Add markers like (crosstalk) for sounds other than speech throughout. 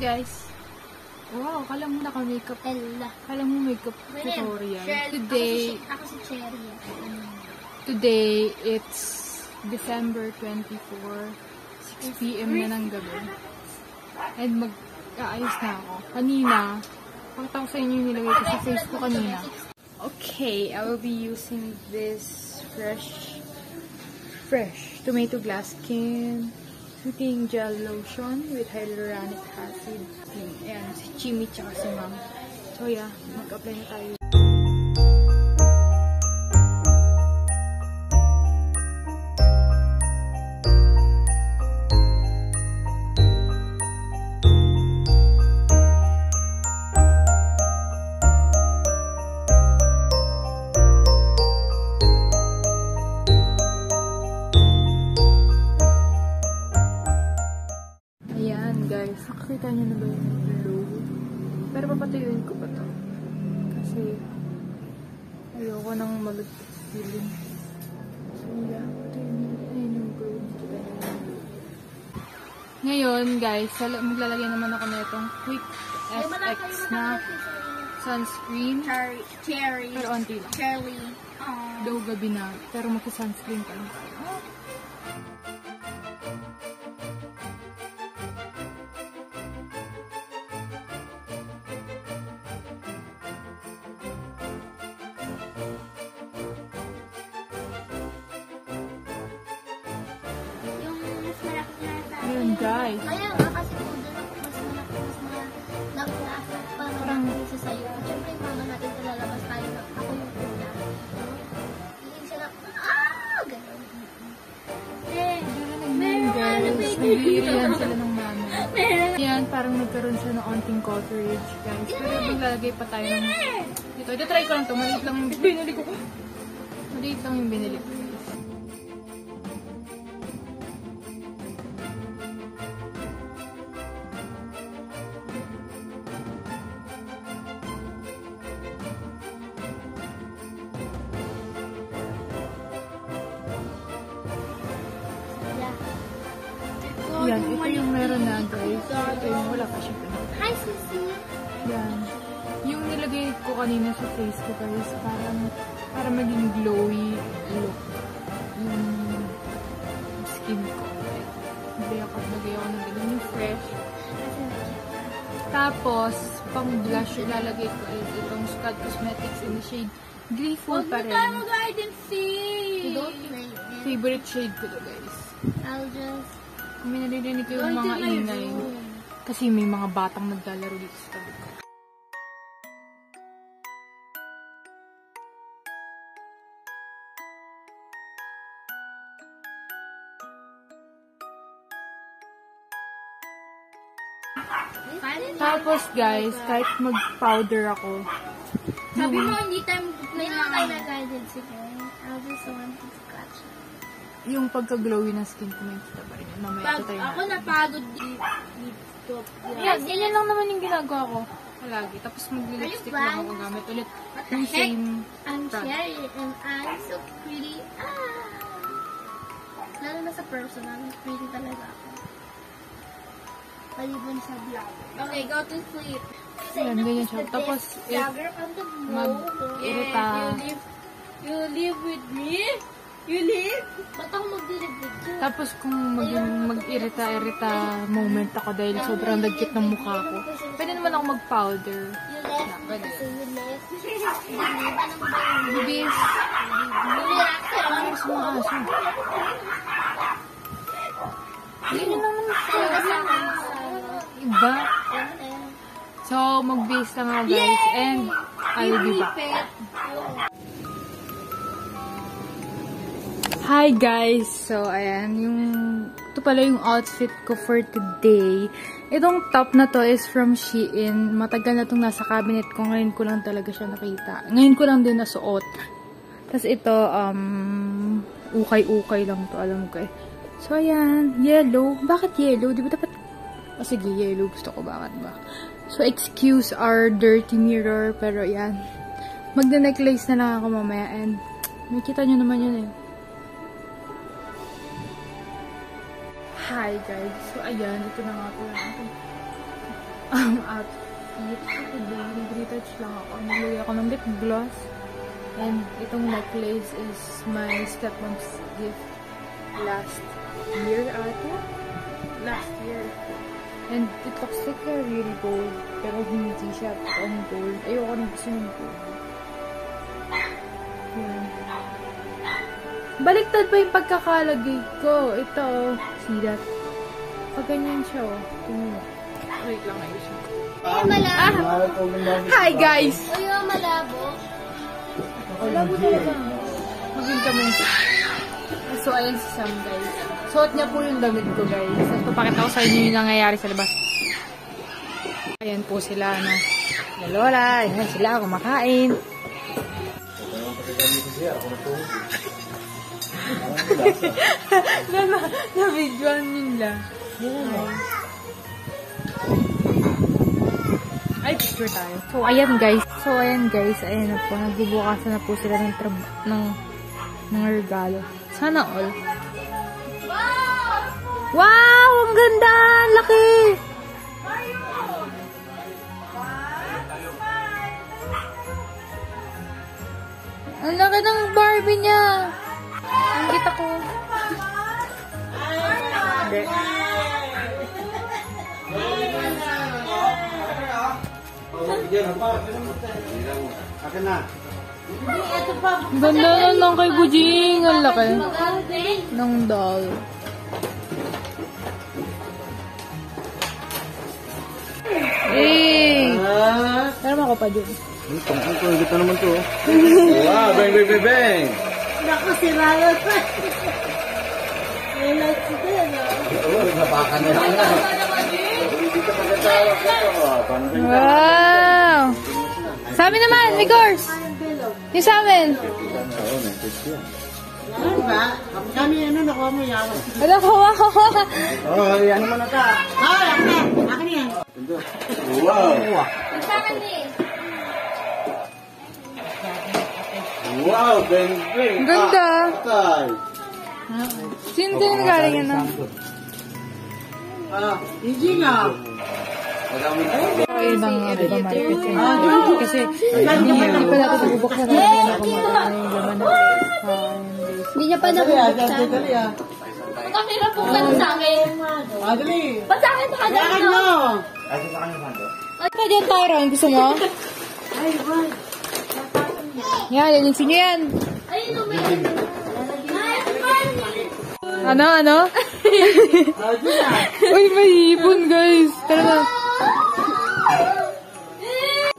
guys. Wow, kala mo naka-makeup. Ella. Kala mo makeup tutorial. Today, Ako si Cherry. today, it's December 24, 6 p.m. na ng gabi. And mag-aayos na ako. Kanina, pakita ko sa inyo yung nilagay ko sa face ko kanina. Okay, I will be using this fresh, fresh tomato glass skin soothing gel lotion with hyaluronic acid. Ayan, si Ma'am. So yeah, mag-apply na tayo. Nakakita niyo na ba yung blue? Pero papatuyuin ko pa to. Kasi, ayoko nang malagkit feeling. So, yeah. Patuyuin. Ayan yung blue. Nakita niyo yung blue. Ngayon, guys, maglalagay naman ako na itong Quick SX na sunscreen. Cherry. Cherry. Pero onti lang. Cherry. Aww. Daw gabi na. Pero magka-sunscreen ka na. Guys. Kaya nga kasi kung doon ako mas malaki, mas malaki na pa Parang- sa sa'yo. At syempre mama natin lalabas tayo na ako yung una. Yung sila, ah! Ganun. Eh, Meron guys. Nag-iiriyan sila ng mama. meron. Yan, parang nagkaroon siya ng onting coverage, guys. Pero maglalagay pa tayo ng... Dito, ito try ko lang to. Maliit lang yung binili ko. Maliit lang yung binili ko, Yan, ito yung meron na, guys. Ito yung wala pa siya. Hi, Sissy. Yan. Yung nilagay ko kanina sa face ko, guys, parang, para maging glowy look. Yung skin ko. Hindi ako naglagay ako ng ganun yung fresh. Tapos, pang blush, ilalagay ko itong Scott Cosmetics in the shade Gleeful Huwag pa mo tayo rin. see. Don't play it. Favorite shade ko to, guys. I'll just may naririnig ko yung mga ingay. Kasi may mga batang naglalaro dito sa tabi. Tapos guys, kahit mag-powder ako, Sabi mo, hindi tayo mag-play na tayo na guided sige. I just want to. Yung pagka-glowy ng skin ko, makikita pa rin. Mamaya Pag ito tayo ako na. napagod dito. dito. Yan, yan lang naman yung ginagawa ko. Palagi. Tapos mag-lipstick lang ako gamit ulit. What the Yung heck? same I'm product. Sherry and I'm so pretty. Ah! Lalo na sa personal, pretty talaga ako. Maliban sa vlog. Okay, go to sleep. Yan, ganyan siya. Tapos, if mag-irita. You live, you live with me? You live? Ba't ako mag-live with you? Tapos kung maging mag-irita-irita moment ako dahil sobrang dagkit ng mukha ko, pwede naman ako mag-powder. You left me pwede. kasi you left. (laughs) Yun? Bibis. Ayos mga aso. Lang naman. Iba. So, mag-base lang ako guys. And, I'll be back. Hi guys! So, ayan, yung, ito pala yung outfit ko for today. Itong top na to is from Shein. Matagal na itong nasa cabinet ko. Ngayon ko lang talaga siya nakita. Ngayon ko lang din nasuot. Tapos ito, um, ukay-ukay lang to, alam ko eh. So, ayan, yellow. Bakit yellow? Di ba dapat, oh, sige, yellow. Gusto ko bakit ba? So, excuse our dirty mirror. Pero, ayan. Magna-necklace na lang ako mamaya. And, nakita nyo naman yun eh. Hi guys. So ayan, ito na nga po yung aking um, outfit. Today, nag-retouch lang ako. Naglagay ako ng lip gloss. And itong necklace is my stepmom's gift last year ata. Last year. And it looks like a real gold. Pero hindi siya totoong gold. Ayoko na gusto ng gold. Yan. Baliktad pa yung pagkakalagay ko. Ito. See that? Pag ganyan siya, oh. Tingnan mo. Wait lang, ayusin ko. Ay, malabo. Hi, guys! Uy, oh, malabo. Malabo talaga. Maging kami. So, ayan si Sam, guys. Suot niya po yung damit ko, guys. At papakita ko sa inyo yung nangyayari sa labas. Ayan po sila, ano. Sila Lola. Ayan sila, kumakain. na, na, na-videoan nila. Ay, picture tayo. So, ayan guys. So, ayan guys. Ayan na po. Nagbubukasan na po sila ng, ng, ng regalo. Sana all. Wow! Ang ganda! Ang Laki! Ang laki ng Barbie niya! Ang kita ko. Hindi. Akin na. Ganda na lang kay Bujing. Ang laki. Maganda. Ng doll. Ah! Pero ako pa dyan. Ang tungkol ko, higit na naman to. (laughs) Wow, bang, bang, bang, bang! Naku, si Raya pa. May lights ito yan, ah. Oo, napakan na lang na. Hindi ka ka? Wow! Sa amin naman, may course. Yung sa amin. Oo, yan. Ano ba? Kami ano nakuha mo yan? Wala ko, wow. Oo, yan naman na ta. Ay, akin! Akin yan! Wow! Sa akin eh. Wow! Ang ganda. Patay! Sino din galing yan? ah? Ah, hindi nga. Na. Ay, nang ano ba market yun? Kasi, hindi hindi pa natin bubuksan na naman ako yung laman na. Ah. Hindi niya pa ah, nabubuksan. ah. Magkakirap po ka sa akin. Ah, dali. Ba't sa akin pa ka Akin no? mo! Ito dyan, Tyron. Gusto mo? Ay, boy. Yan, yan. Ayun, no, may ano. Ano. (laughs) Uy, may ibon, guys. Tara na.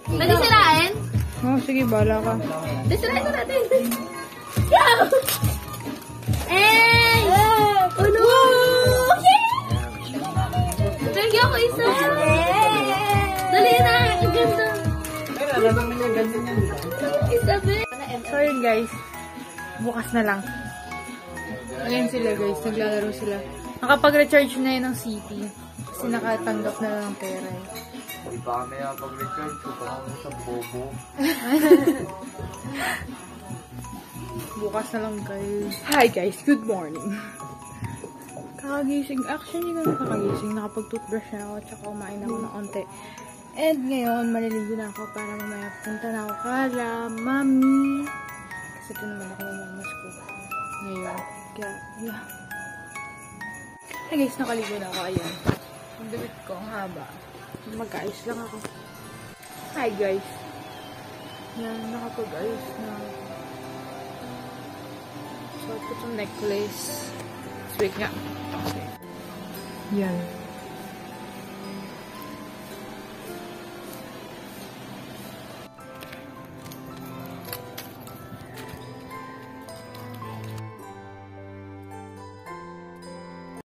Pwede sirain? Oh, sige, bala ka. Pwede sirain na natin. Go! Eh! Oh no! Thank you ako isa! Dali na! Ang ganda! Isabel! So, yun, guys. Bukas na lang. Ayan sila, guys. Naglalaro sila. Nakapag-recharge na yun ng city. Kasi nakatanggap na lang ng pera. eh. Hindi pa kami pag-recharge ko. Baka sa bobo. (laughs) Bukas na lang, guys. Hi, guys. Good morning. Kakagising. Actually, hindi na kakagising. Nakapag-toothbrush na ako. Tsaka kumain ako ng onte. And ngayon, maliligo na ako para mamaya punta na ako kala mami. Kasi ito naman ako mamamas ko. Ngayon. Kaya, yeah. Hey guys, nakaligo na ako. Ayan. Ang damit ko, ang haba. Mag-ayos lang ako. Hi guys. Yan, nakapag-ayos na ako. Ko itong necklace. Sweet nga. Yan.